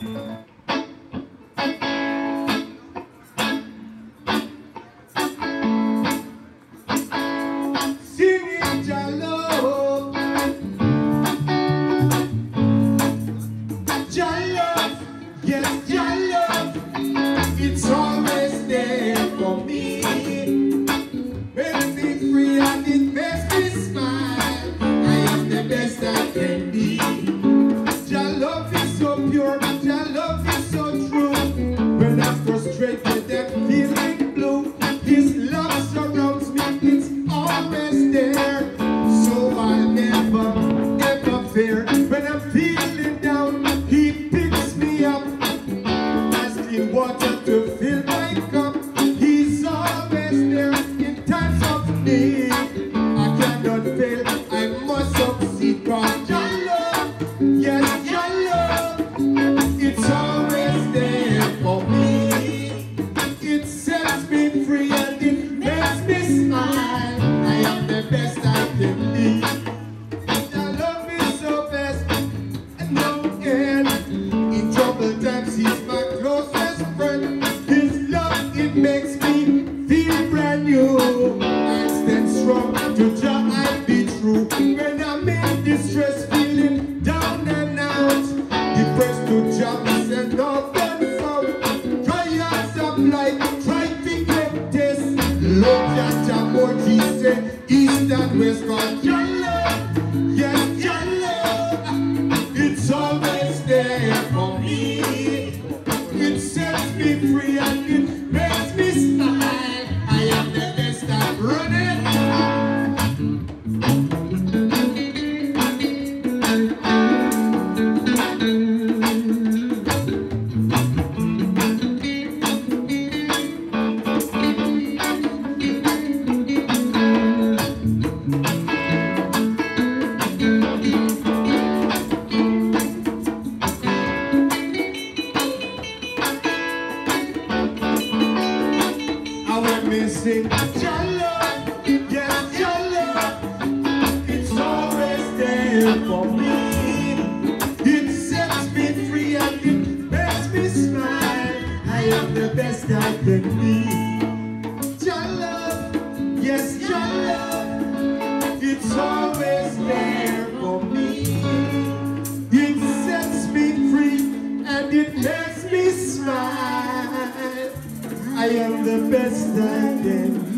Yes, your love. It's always to Jah, I be true. When I'm in distress, feeling down and out, depressed to Jah, I send no guns. Try some light, try to get this. Love Jah, Jah, more Jesus, east and west, cause your love, yes, your love. It's always there for me. It sets me free and it makes me smile. I am the best. Your love, yes, your love. It's always there for me. It sets me free and it makes. I am the best can be.